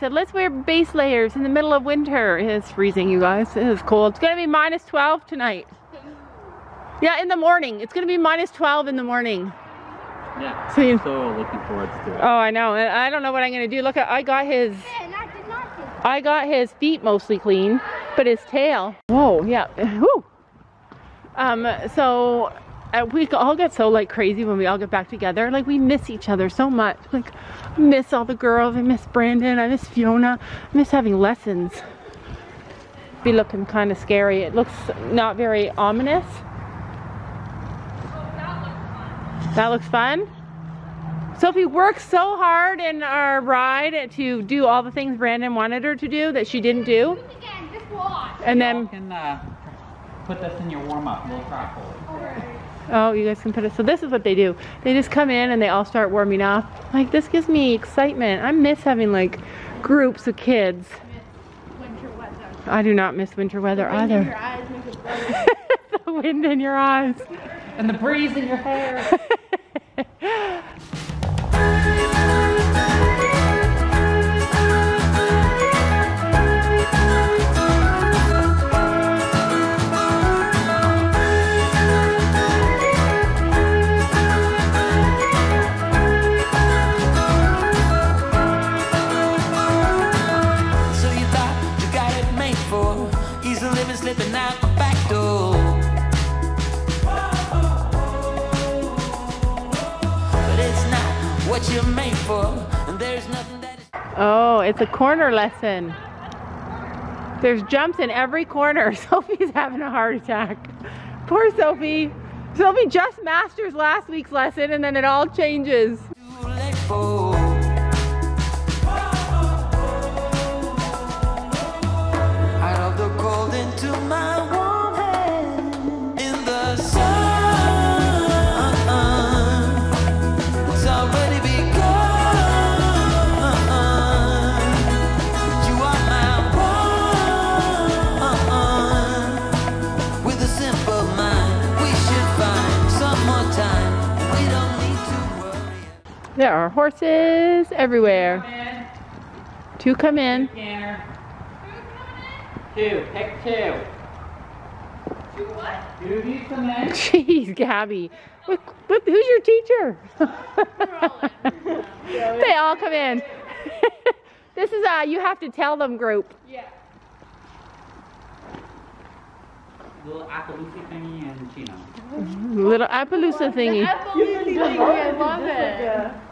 said, let's wear base layers in the middle of winter. It's freezing, you guys. It is cold. It's gonna be minus 12 tonight. Yeah, in the morning. It's gonna be minus 12 in the morning. Yeah. So you- so looking forward to it. Oh, I know. I don't know what I'm gonna do. Look, I got his, I did not I got his feet mostly clean, but his tail. Whoa, yeah. Whew. Um, so uh, we all get so like crazy when we all get back together. Like we miss each other so much. Like I miss all the girls. I miss Brandon. I miss Fiona. I miss having lessons. Be looking kind of scary. It looks not very ominous. That looks fun. Sophie worked so hard in our ride to do all the things Brandon wanted her to do that she didn't do. Again, just watch. And Y'all then, can uh, put this in your warm up. We'll try for it. Oh, you guys can put it. So this is what they do. They just come in and they all start warming up. Like this gives me excitement. I miss having like groups of kids. Winter weather. I do not miss winter weather Wind in your either. eyes make it the wind in your eyes. And the breeze in your hair. Oh, it's a corner lesson. There's jumps in every corner. Sophie's having a heart attack. Poor Sophie. Sophie just masters last week's lesson and then it all changes. There are horses everywhere. in. Two come in. Two. Pick two. Two what? Two of you come in. Jeez, Gabby. What, what, who's your teacher? they all come in. this is a you have to tell them group. Yeah. Little Appaloosa thingy and Chino. Little Appaloosa thingy. I love it.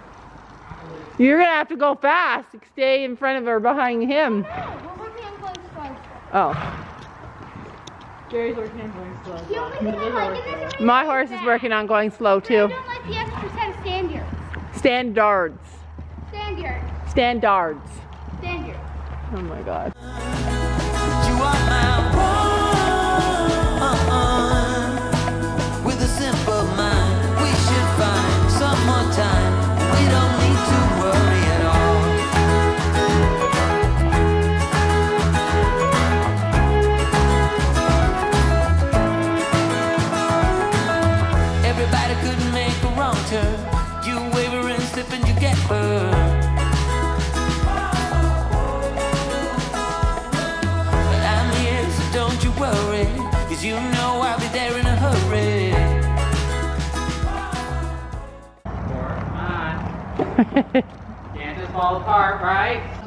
You're gonna have to go fast. Stay in front of or behind him. We're working on going slow. Oh, Jerry's working on going slow. The only thing I like my horse is working on going slow too. don't like the extra set of standards. Standards. Standards. Standards. Standards. Oh my god.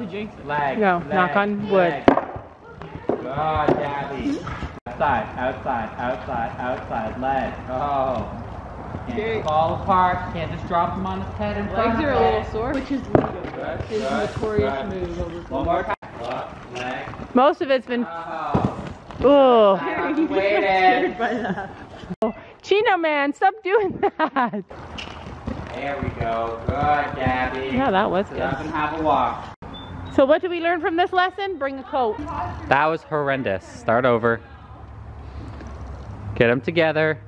To jinx it. Leg. No, leg, knock on wood. leg. God, Gabby. Outside, outside, outside, outside, leg. Oh. Can't Jerry. just fall apart. Can't just drop him on his head and Legs are a little sore, which is Good, his good, notorious good. move over One more time. Look, leg. Most of it's been. Oh. Oh, I'm by that. Chino man, stop doing that. There we go. Good, Gabby. Yeah, that was Get up good. and have a walk. So what did we learn from this lesson? Bring a coat. That was horrendous. Start over. Get them together.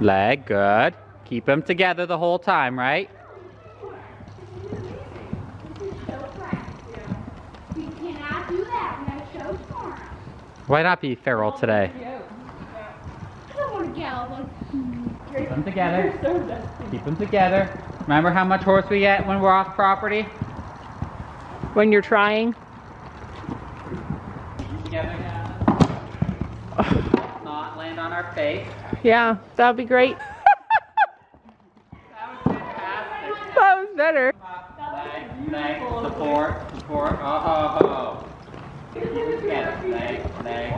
Leg, good. Keep them together the whole time, right? You cannot do that when I show tomorrow. Why not be feral today? I don't want to get all Keep them together. Keep them together. Remember how much horse we get when we're off property? When you're trying. Together. Not land on our face. Yeah, that'd be great. That was fantastic. That was better. Support, support. Oh. Keep it. Leg, leg, leg.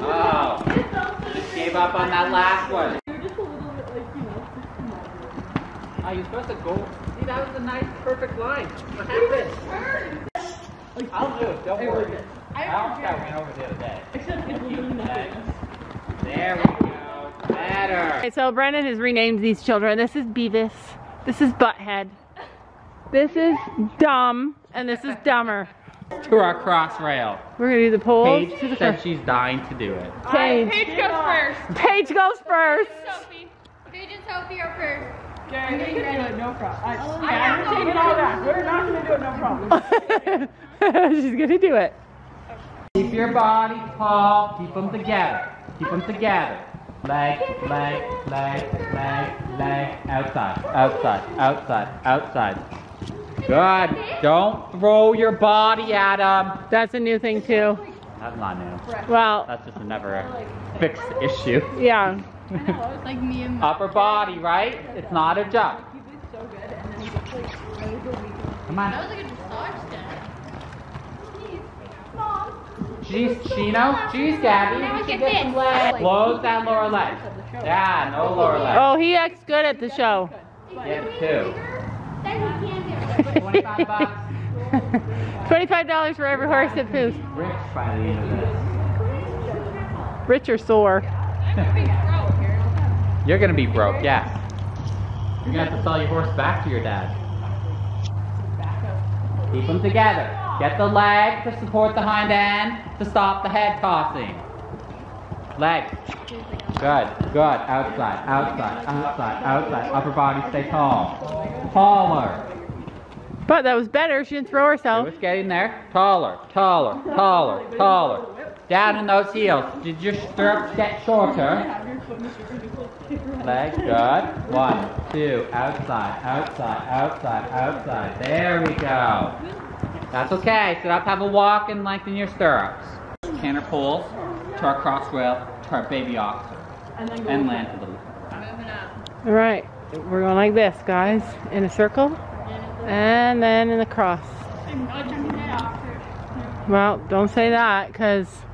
Oh. Just gave up on that last one. You're just a little bit like, you know, 60 miles. Oh, you're supposed to go. See, that was a nice, perfect line. What happened? I'll do it. Don't worry. I almost got ran over the other day. Except it's literally Leg. nothing. There we go. Better. Okay, so Brennan has renamed these children. This is Beavis. This is Butthead. This is Dumb. And this is Dumber. To our cross rail. We're gonna do the poles Paige to the said first. she's dying to do it. Paige. Paige goes first. Paige goes first. Sophie. Paige and Sophie are first. Gary, you can do it, no problem. I, I I'm don't taking know. all that. We're not gonna do it, no problem. She's gonna do it. Keep your body tall. Keep them together. Keep them together. Leg, leg, leg, leg, leg. Outside, outside, outside, outside. Good. Don't throw your body at them. That's a new thing too. That's not new. Well, That's just a never fixed issue. yeah. It's like me and Upper body, right? It's not a jump. He did so good, and then he gets like really good week. Come That on. was like a dressage stand. Jeez, Chino. Jeez, Gabby. Now You I should get get some this. Close that lower leg. Yeah, no lower leg. Oh, he acts good at the show. Get two. Then you can do it. 25 bucks. Twenty-five dollars for every horse that poos. Rich by the end of this. Rich or sore. You're gonna be broke, yes. You're gonna have to sell your horse back to your dad. Keep them together. Get the leg to support the hind end to stop the head tossing. Leg. Good, good. Outside, outside, outside, outside. Upper body stay tall. Taller. But that was better. She didn't throw It herself. was getting there. Taller, taller, taller, taller. Down in those heels. Did your stirrups get shorter? Leg, good. One, two, outside, outside, outside, outside. There we go. That's okay. Sit up, have a walk, and lengthen your stirrups. Canter poles to our cross rail to our baby oxer. And then go And land to the All right, we're going like this, guys, in a circle, and then in the cross. I'm not jumping that off. Well, don't say that, cause Do you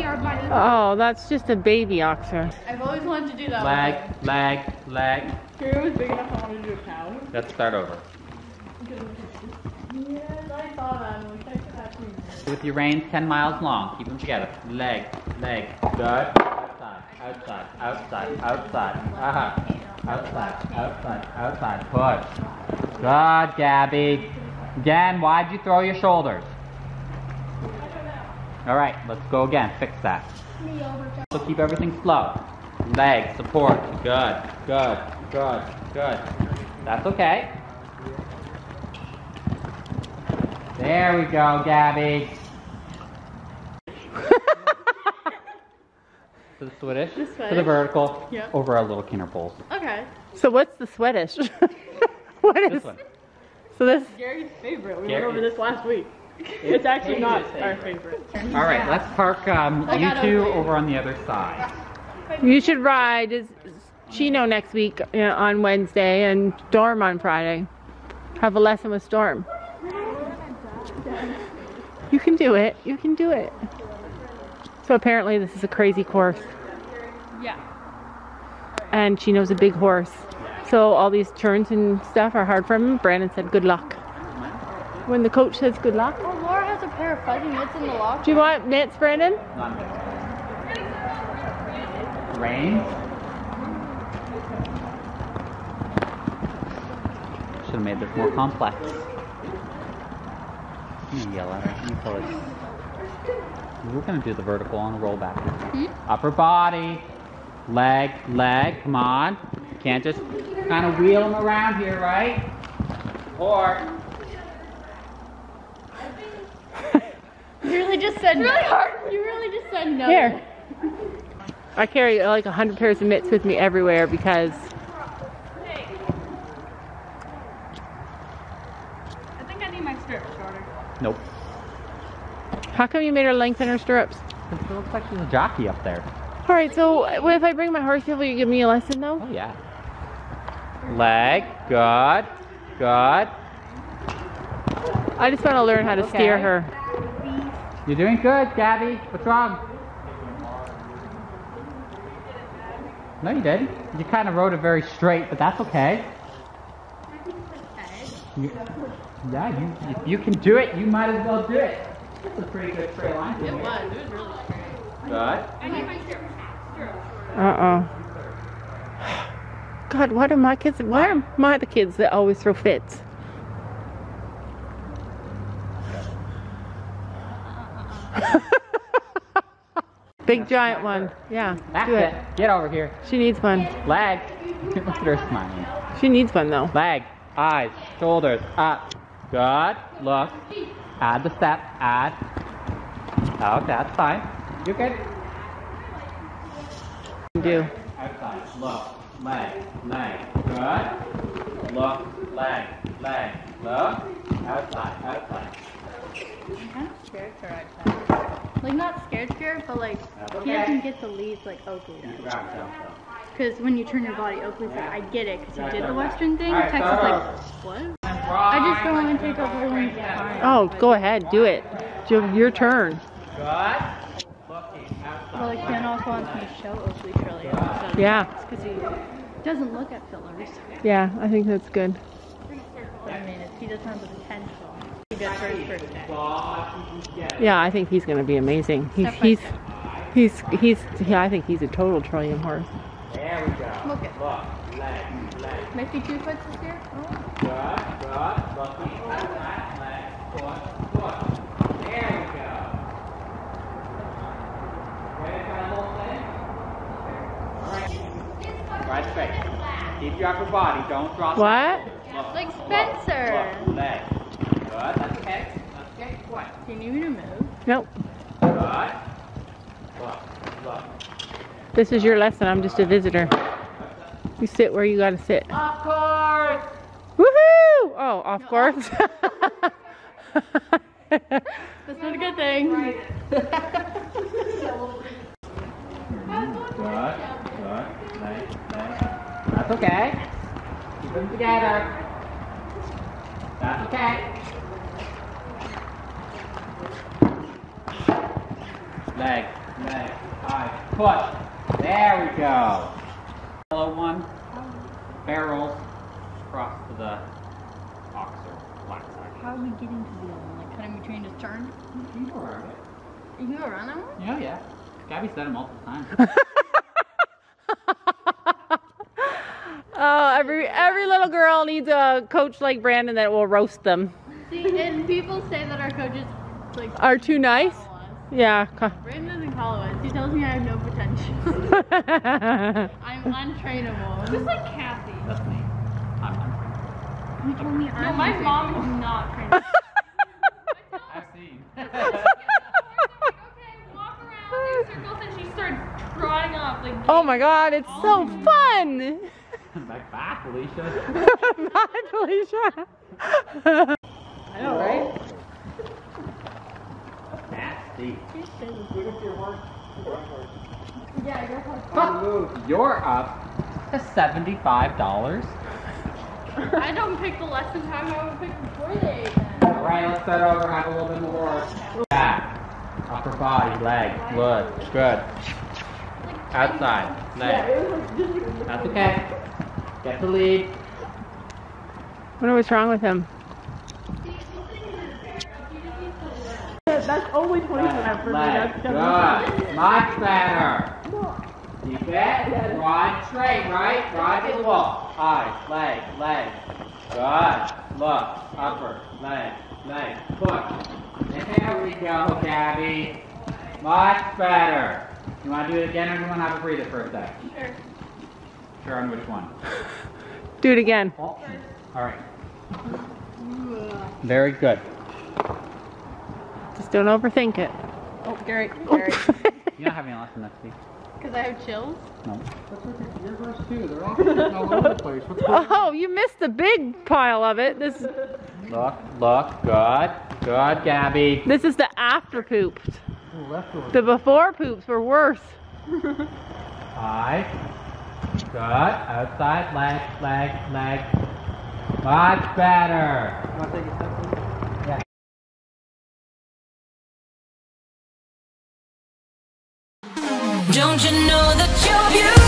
see our bunny? oh, that's just a baby oxer. I've always wanted to do that. leg, leg, leg. Gary was big enough, I wanted to do a cow. Let's start over. Yes, I saw that. and we tried to catch me. With your reins 10 miles long, keep them together. Leg, leg, good. Outside, outside, outside, outside. Uh-huh. Outside, outside, outside. Push. Good, Gabby. Again, why'd you throw your shoulders? All right, let's go again. Fix that. So keep everything slow. Leg, support. Good, good, good, good. That's okay. There we go, Gabby. to the Swedish, to the vertical, Yeah. over our little canter poles. Okay. So what's the Swedish? what is? This one. So this. Gary's favorite. We Gary- went over this last week. It's actually not our favorite. favorite. All right, let's park um, you two over over on the other side. You should ride is Chino next week you on Wednesday and Storm on Friday. Have a lesson with Storm. You can do it. You can do it. So apparently this is a crazy course. Yeah. And Chino's a big horse. So all these turns and stuff are hard for him. Brandon said good luck. When the coach says good luck. Oh, Laura has a pair of fuzzy mitts in the locker. Do you want mitts, Brandon? None. Reins. Should have made this more complex. I'm gonna yell at her. I'm tell her. We're gonna do the vertical on a roll back. Hmm? Upper body, leg, leg. Come on. Can't just kind of wheel them around here, right? Or You really just said really no. hard. You really just said no. Here. I carry like a hundred pairs of mitts with me everywhere because. I think I need my stirrups shorter. Nope. How come you made her lengthen her stirrups? It looks like she's a jockey up there. All right, so if I bring my horse here, will you give me a lesson though? Oh yeah. Leg, good, good. I just want to learn how to okay. steer her. You're doing good, Gabby. What's wrong? No, you didn't. You kind of rode it very straight, but that's okay. You, yeah, you, if you can do it, you might as well do it. That's a pretty good straight line. It was. It was really straight. Good. I need my strip. Strip. Uh oh. God, why do my kids? Why are my the kids that always throw fits? Big giant one. Yeah, That's do it. it. Get over here. She needs one. Leg. Look at her smiling. She needs one though. Leg, eyes, shoulders, up. Good. Look. Add the step. Add. Okay, that's fine. You're good. Do. Outside. Look. Leg. Leg. Good. Look. Leg. Leg. Look. Outside. Outside. I'm kind of scared for outside. Like not scared, scared, but like That's he okay. doesn't get the leads like Oakley You does. grab yourself, though. Because when you turn your body, Oakley's like, I get it, because he did the Western thing. Alright, Texas is like, over. what? I just don't want to take a whole length of time. Oh, go ahead, do it. Your, your turn. Good. Well, like Ken also wants me to show Oakley Trillium. So Yeah. Because he doesn't look at fillers. Yeah, I think that's good. But I mean, it's, he doesn't have the potential. He did for his first day. Yeah, I think he's going to be amazing. He's Step he's he's he's yeah, I think he's a total trillium horse. There we go. Look at Look. Leg. Leg. Might be two foot this year. Oh. Good. Good. Looking. Outside. Leg. Foot. Foot. There we go. Ready for that whole thing? Alright. Right straight. Keep your upper body. Don't drop. What? Look. Like Look. Spencer. Look. Leg. Good. That's okay. That's okay. What? Do you need to move? Nope. Good. Look. Look. This is your lesson. I'm just a visitor. You sit where you got to sit. Off course. Woohoo! Oh, off course. That's not a good thing. Good, good, leg, leg. That's okay. Keep them together. That's okay. Leg, leg, eye. There we go. Yellow one, barrels, cross to the oxer black side. How are we getting to the other one? Like cutting between his turn? You can go around it. You can go around that one? Yeah, yeah. Gabby said it multiple times. oh, every every little girl needs a coach like Brandon that will roast them. See, and people say that our coaches like Are too nice? Yeah. Brandon doesn't. He tells me I have no potential. I'm untrainable. Just like Kathy. That's me. I'm, I'm You told me I'm No, my mom is not trainable. I've seen. okay, walk around in circles, and she started trotting off like. oh my God, it's so fun. Back back, Alicia. Bye, Felicia. I know, right? Nasty. Fuck. You're up to seventy-five dollars. I don't pick the lesson time. I would pick before they ate then. All right, let's start over. Have a little bit more. Back, upper body, leg, good, good. Outside, leg. That's okay. Get the lead. Wonder what's wrong with him. Only 20% for me. Leg, That's good. Much better. Keep it. Rod straight, right? Rod to the wall. Eyes, leg, leg. Good. Look. Upper, leg, leg. Foot. There we go, Gabby. Much better. You want to do it again or do you want to have a breather for a sec? Sure. Sure on which one? Do it again. All right. Very good. Just don't overthink it. Oh, Gary. Gary. You're not having a lesson next week. Because I have chills. No. That's okay. You're gross too. They're all all over the place. What's going Oh, you missed the big pile of it. This Look, look, good, good, Gabby. this is the after poops. Ooh. The before poops were worse. Eyes. Good. Outside. Leg, leg, leg. Much better. Don't you know that you're beautiful?